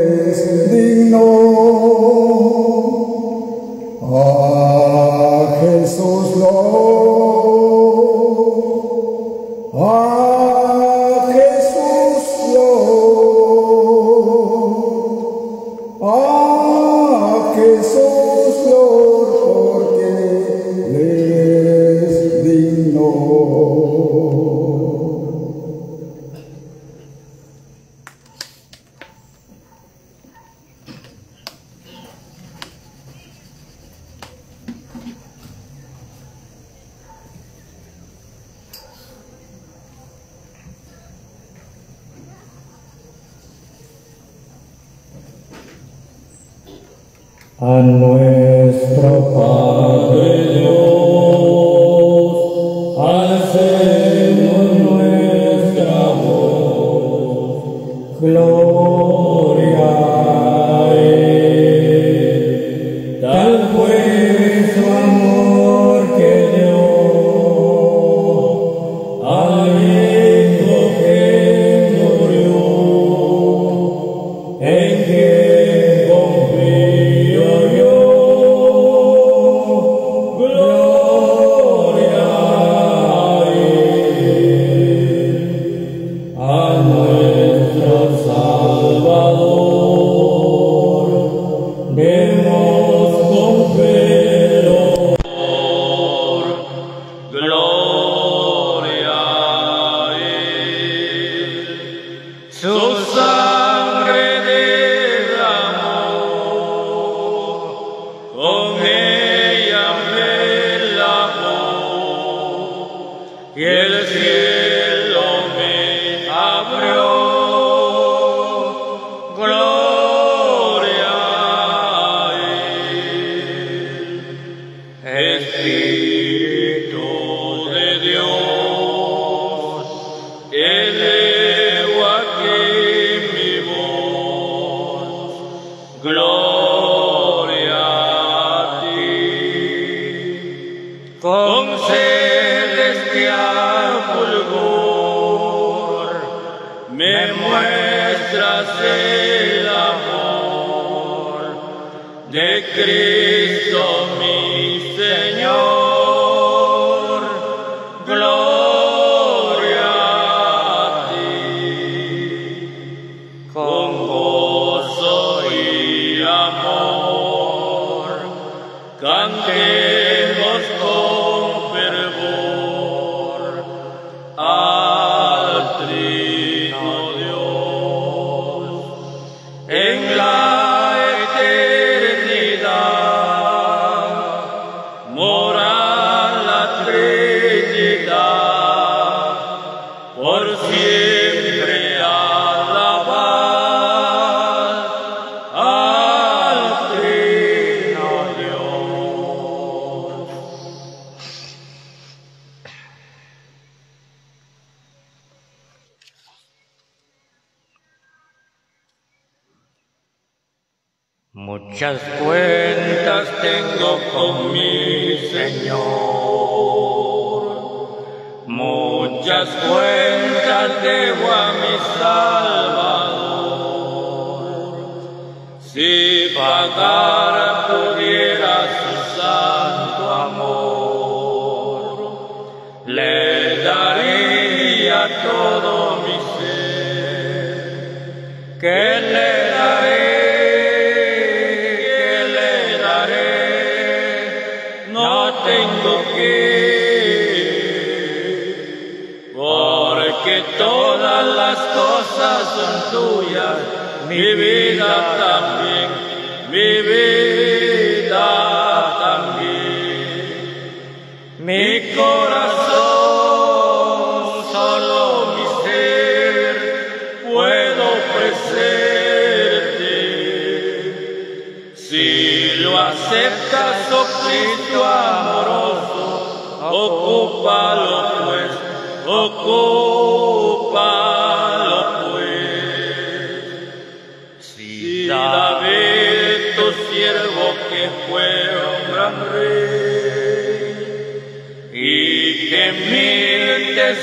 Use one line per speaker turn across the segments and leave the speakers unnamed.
es digno. A Jesús lo
Angel Gospel mi vida también, mi vida también. Mi corazón, solo mi ser, puedo ofrecerte. Si lo aceptas, oh Cristo amoroso, ocúpalo pues, ocúpalo.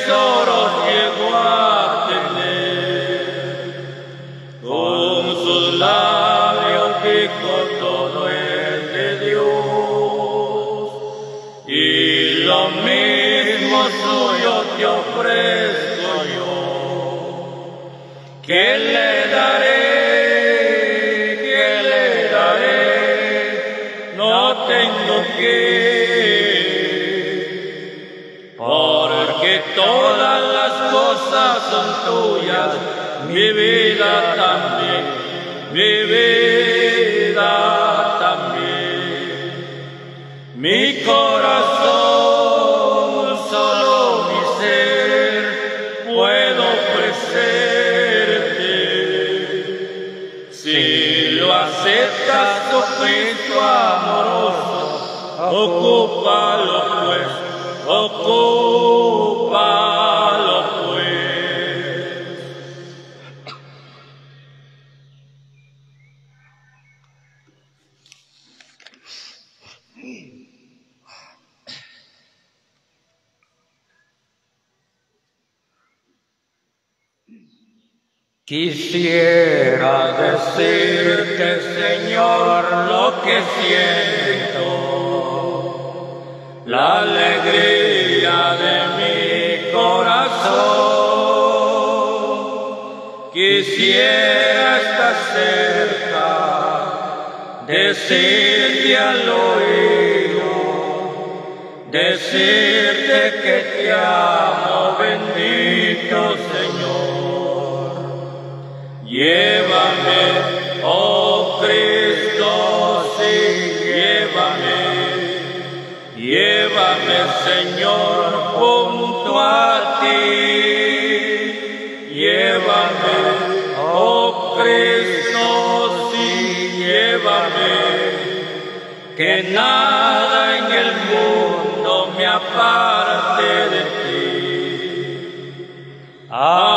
Cristo. Mi vida también, mi vida también. Mi corazón, solo mi ser, puedo ofrecerte. Si lo aceptas, oh Cristo amoroso, ocúpalo pues, ocúpalo Quisiera decirte, Señor, lo que siento, la alegría de mi corazón. Quisiera estar cerca, decirte al oído, decirte que Señor, junto a ti. Llévame, oh Cristo, sí, llévame, que nada en el mundo me aparte de ti. Ahora,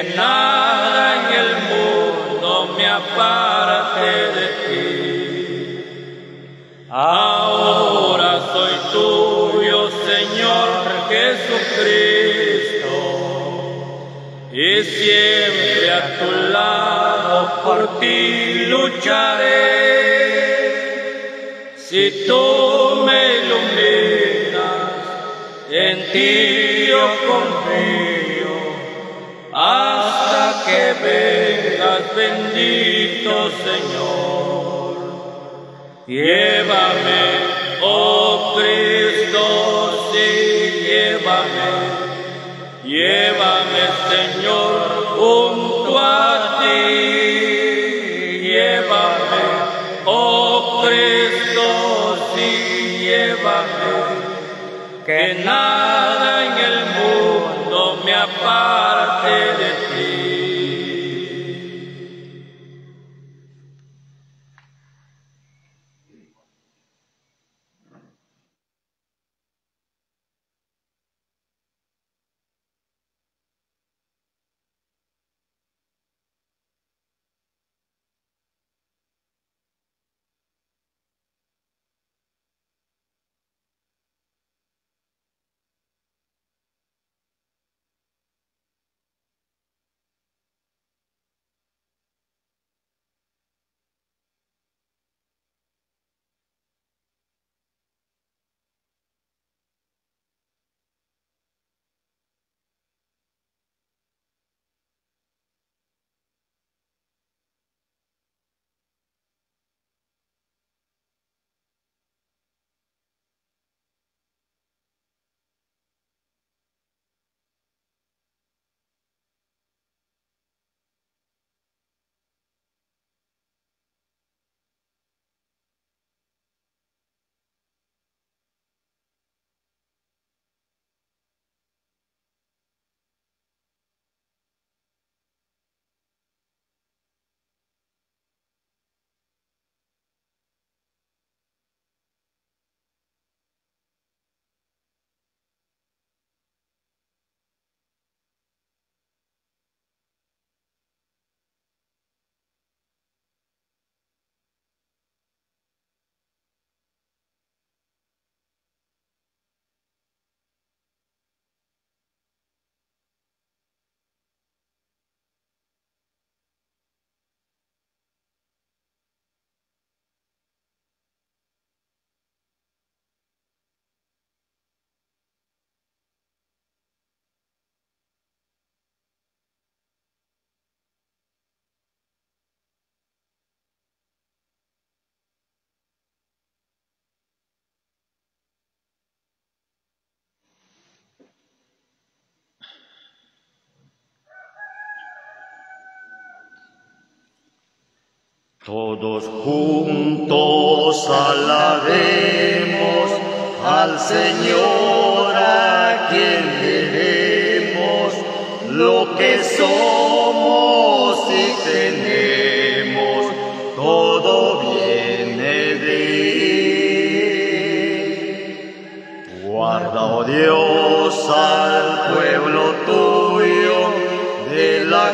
que nada en el mundo me aparte de ti. Ahora soy tuyo, Señor Jesucristo, y siempre a tu lado por ti lucharé. Si tú me iluminas, en ti yo confío, hasta que vengas, bendito Señor. Llévame, oh Cristo, sí, llévame, llévame, Señor, junto a ti. Llévame, oh Cristo, sí, llévame, que nada en el mundo me aparte
Todos juntos alabemos al Señor a quien debemos lo que somos y tenemos, todo viene de Él. Guarda, oh Dios, al pueblo tuyo de la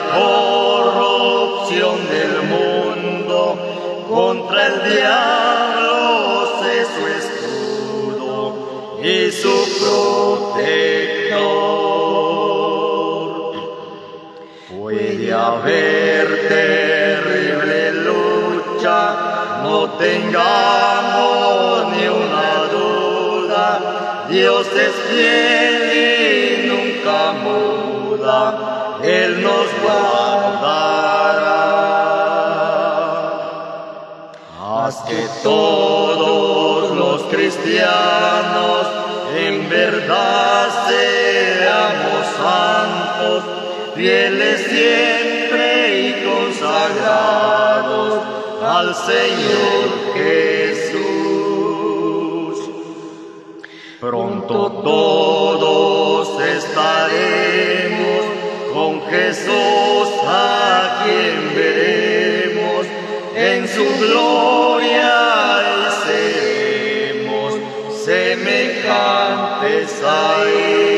el diablo sé su escudo y su protector. Puede haber terrible lucha, no tengamos ni una duda. Dios es fiel y nunca muda, Él nos guardará. Que todos los cristianos en verdad seamos santos, fieles siempre y consagrados al Señor Jesús. Pronto todos su gloria y seremos semejantes a Él.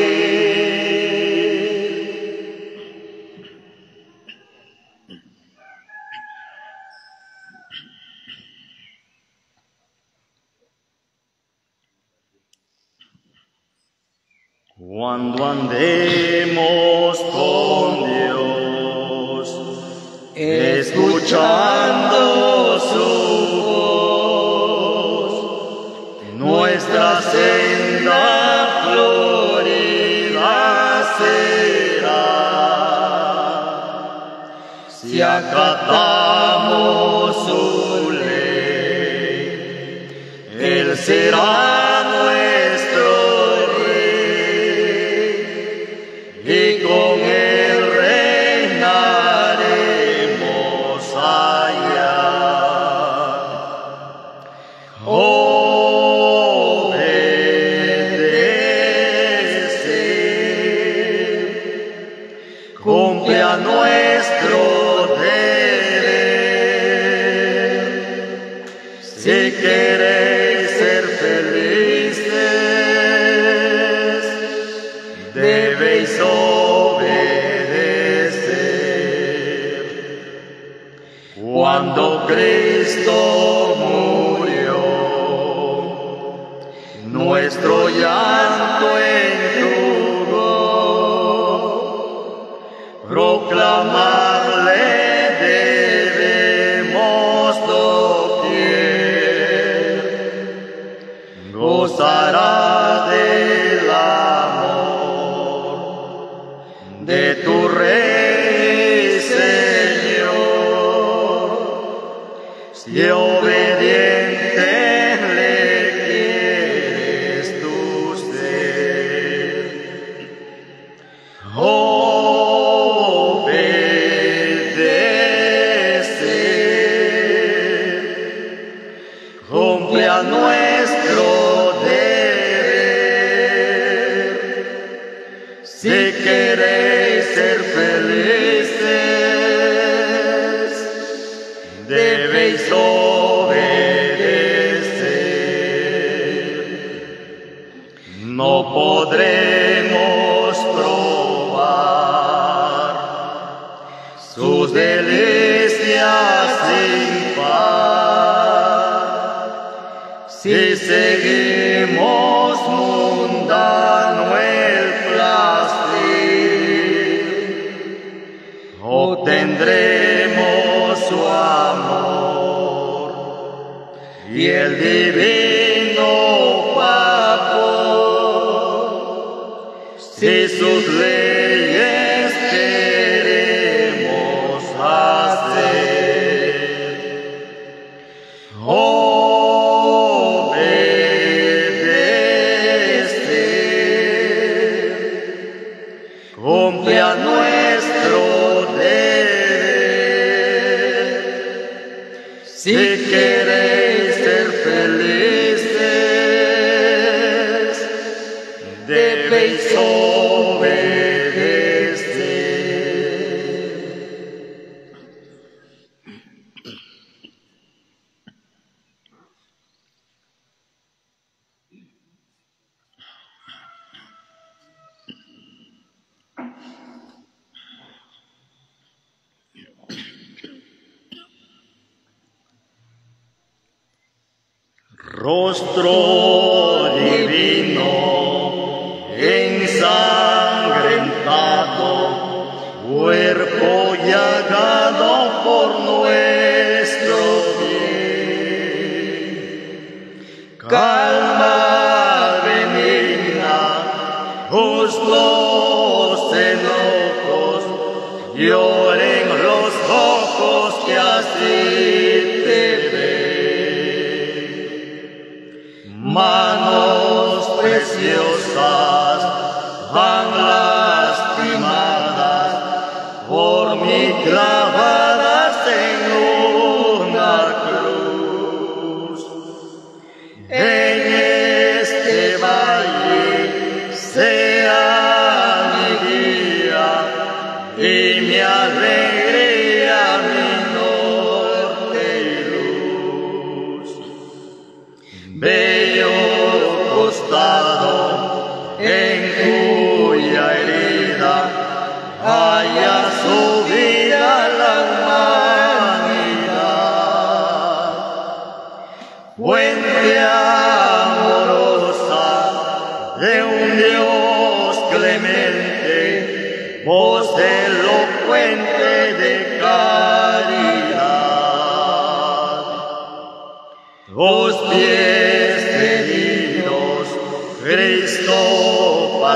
Si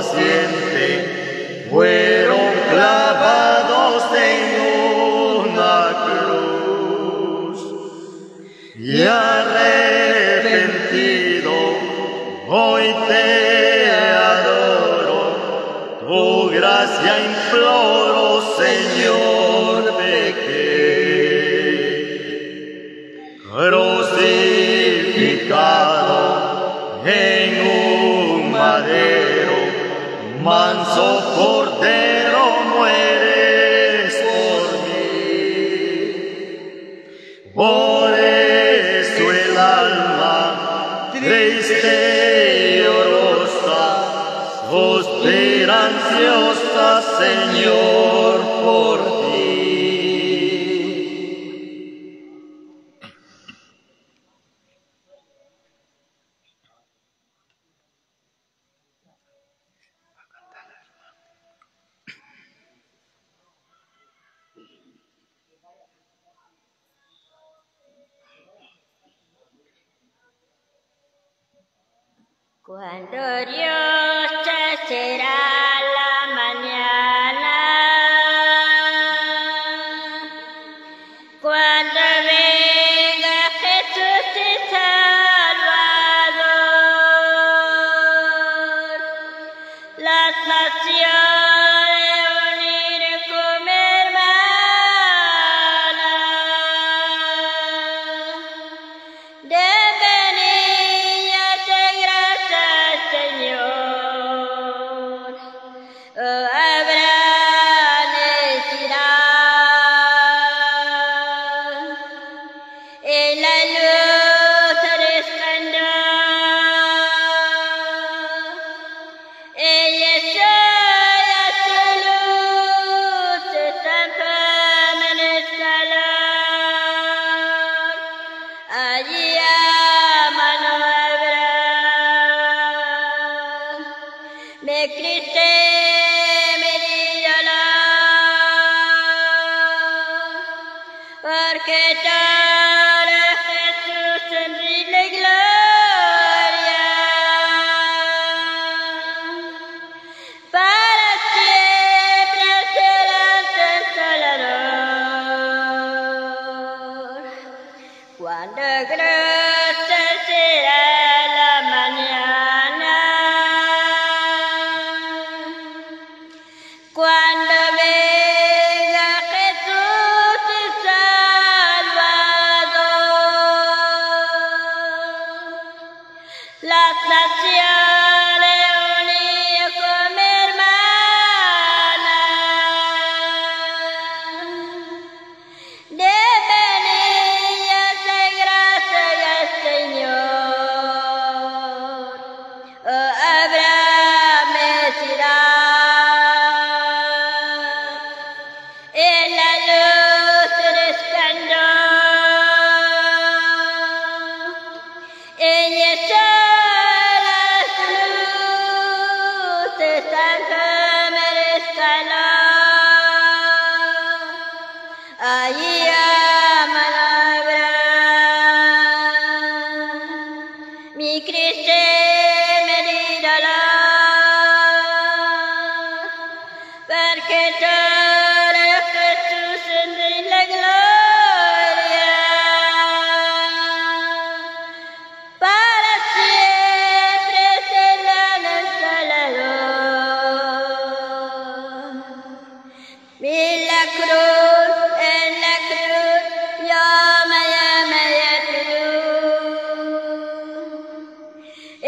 paciente, fueron clavados en una cruz. Y
cuando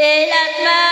Y las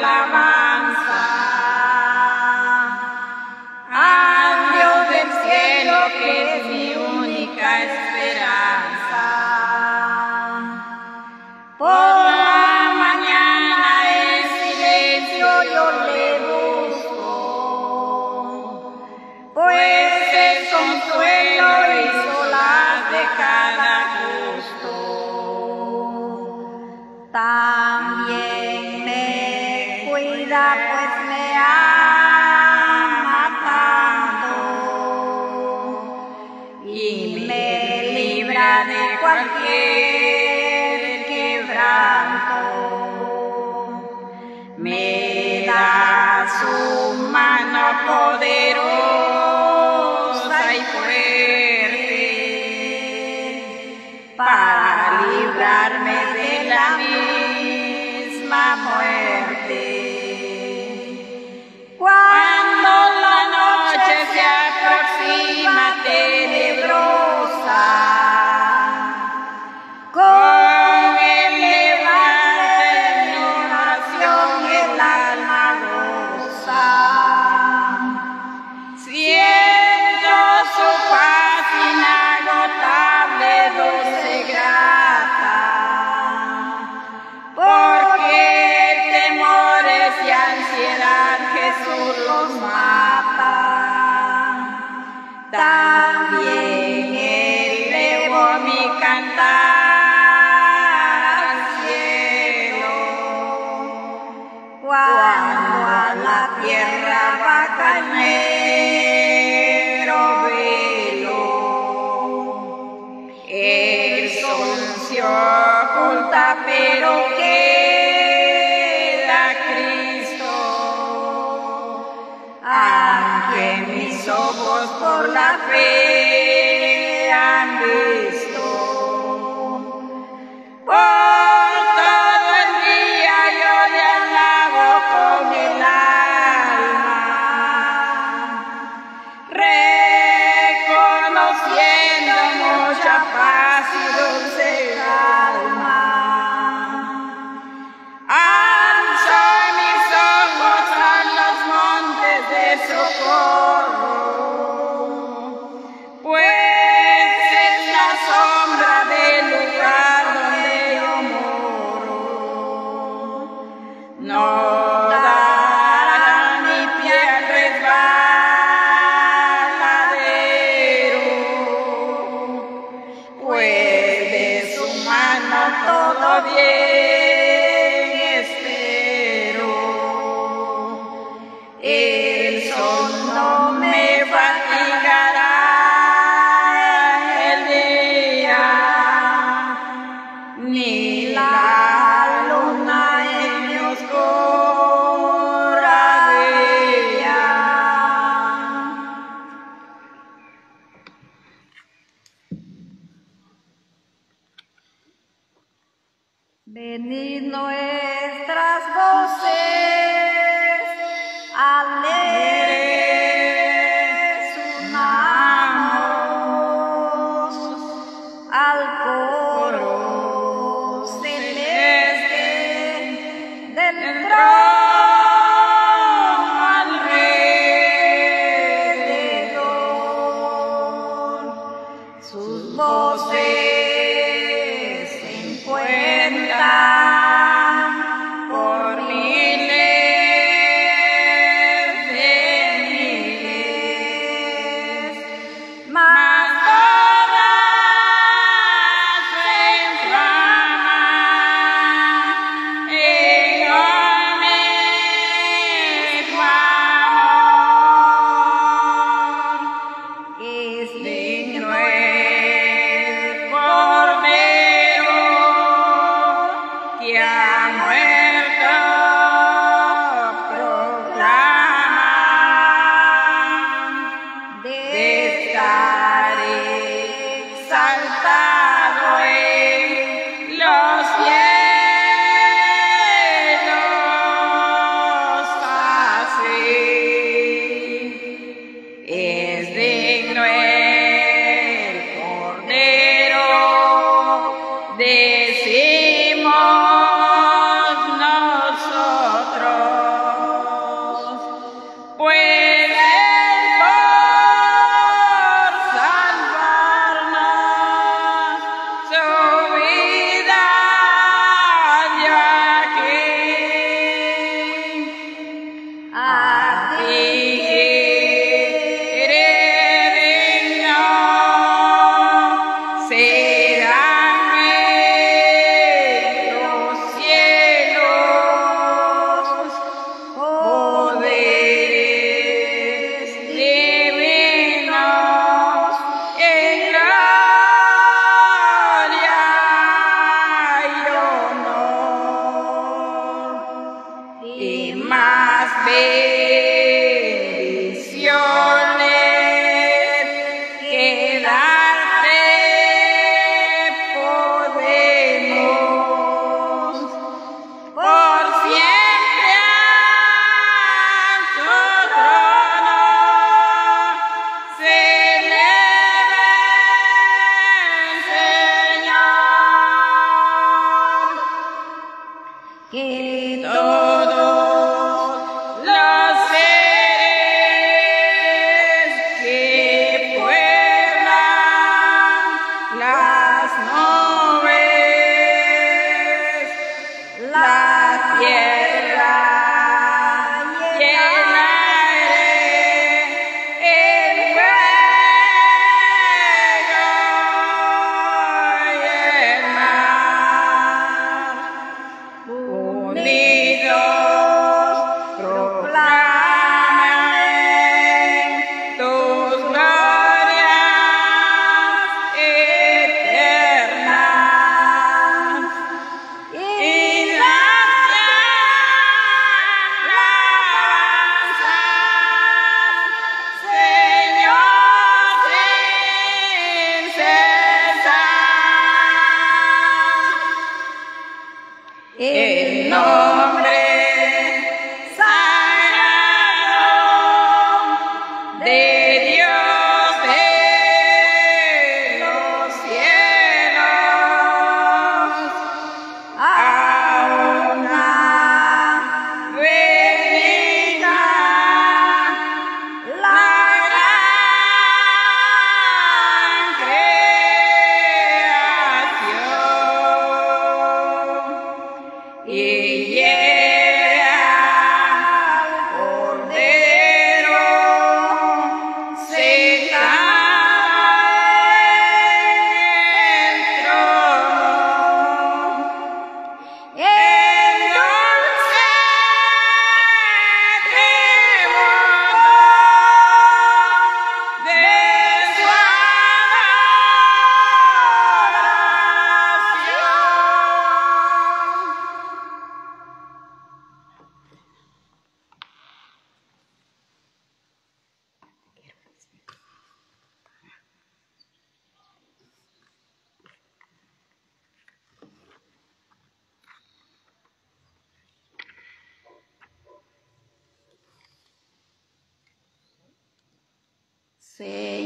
la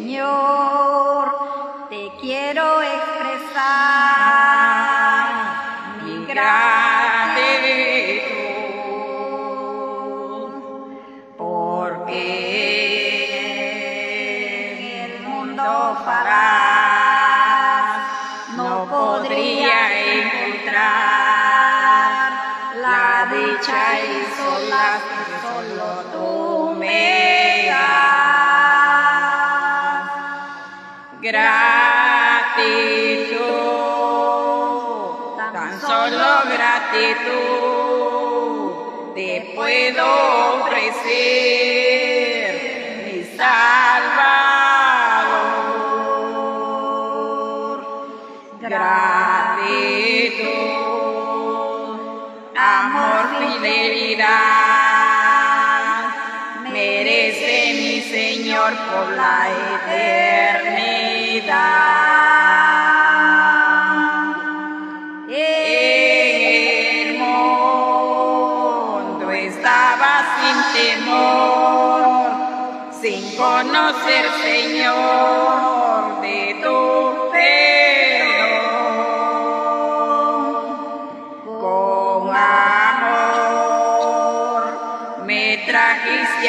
有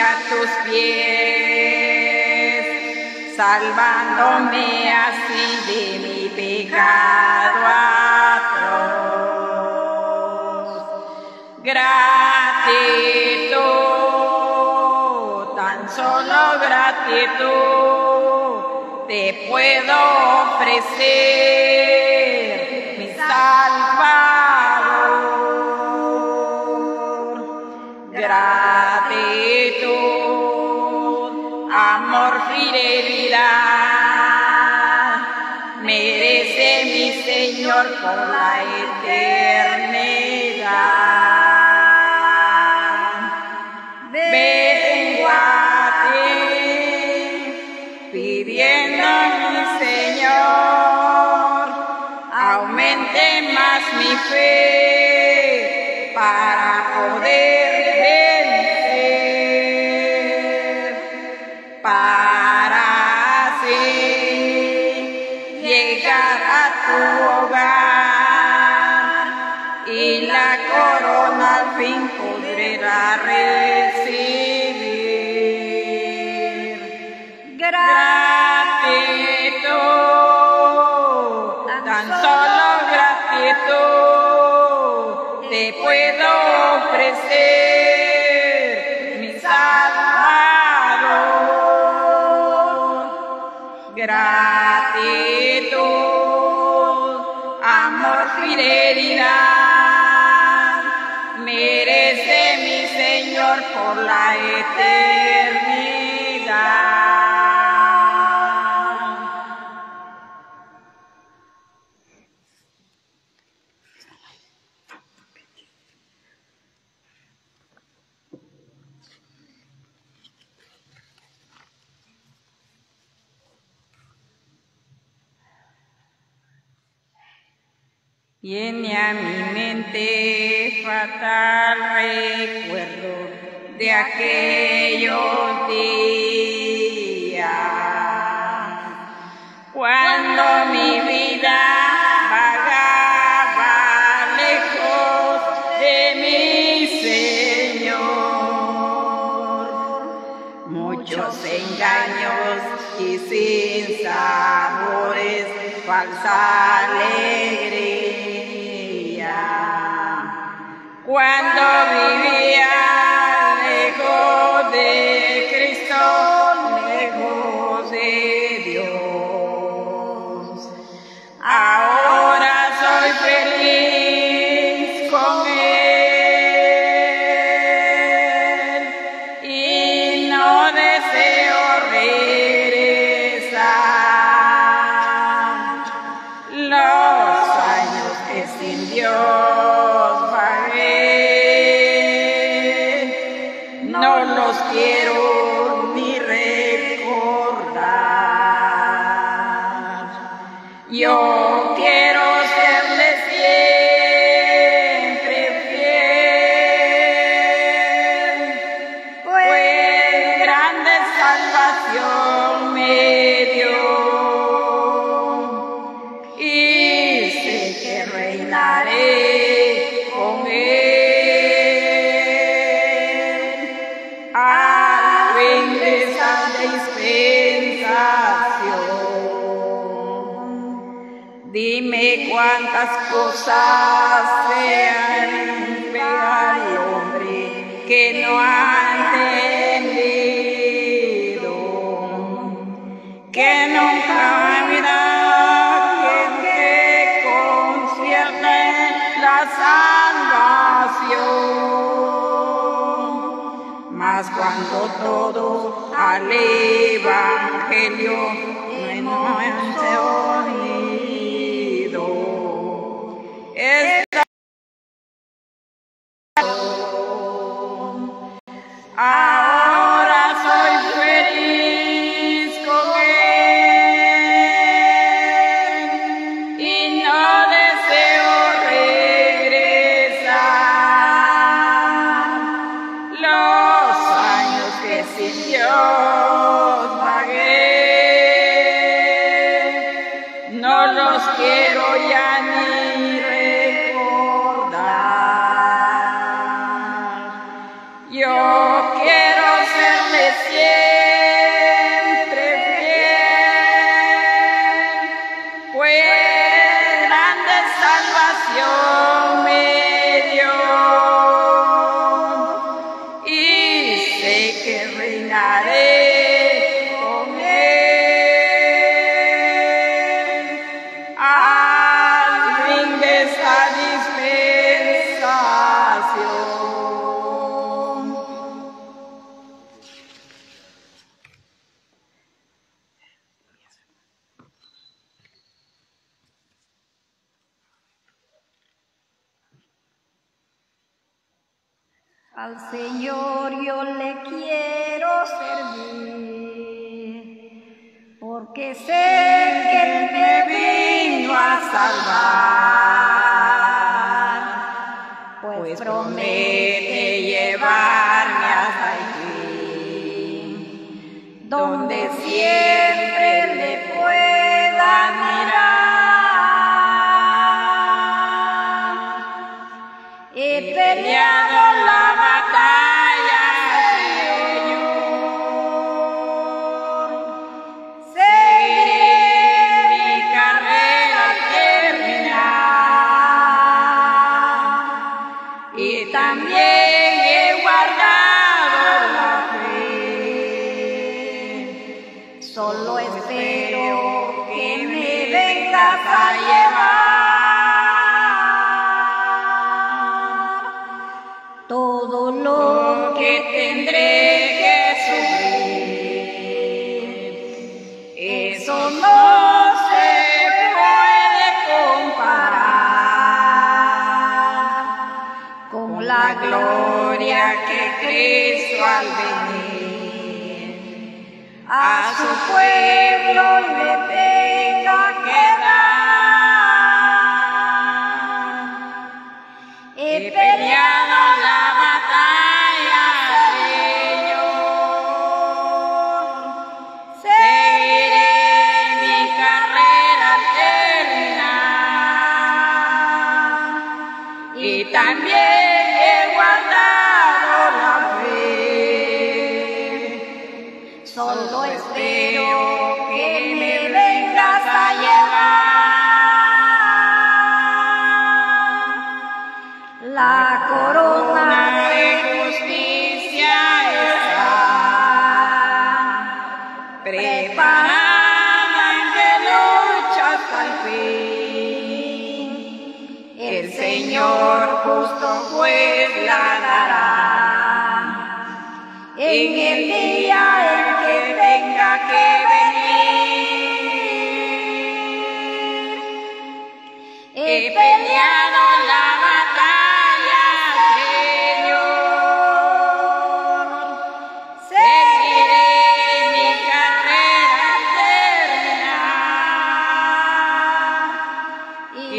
A tus pies, salvándome así de mi pecado. Gratitud, tan solo gratitud te puedo ofrecer. Gratitud, tan solo gratitud, te puedo. mi mente fatal recuerdo de aquellos días cuando mi vida vagaba lejos de mi Señor. Muchos engaños y sin sabores falsales. cuando viví. todo al Evangelio. Al
Señor yo le quiero servir, porque sé que Él me vino a salvar, pues, pues prometo. la gloria que Cristo al venir. A su pueblo le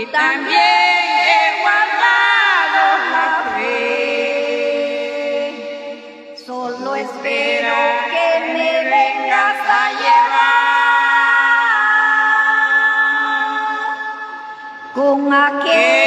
y también he guardado la fe. Solo espero que me vengas a llevar con
aquel.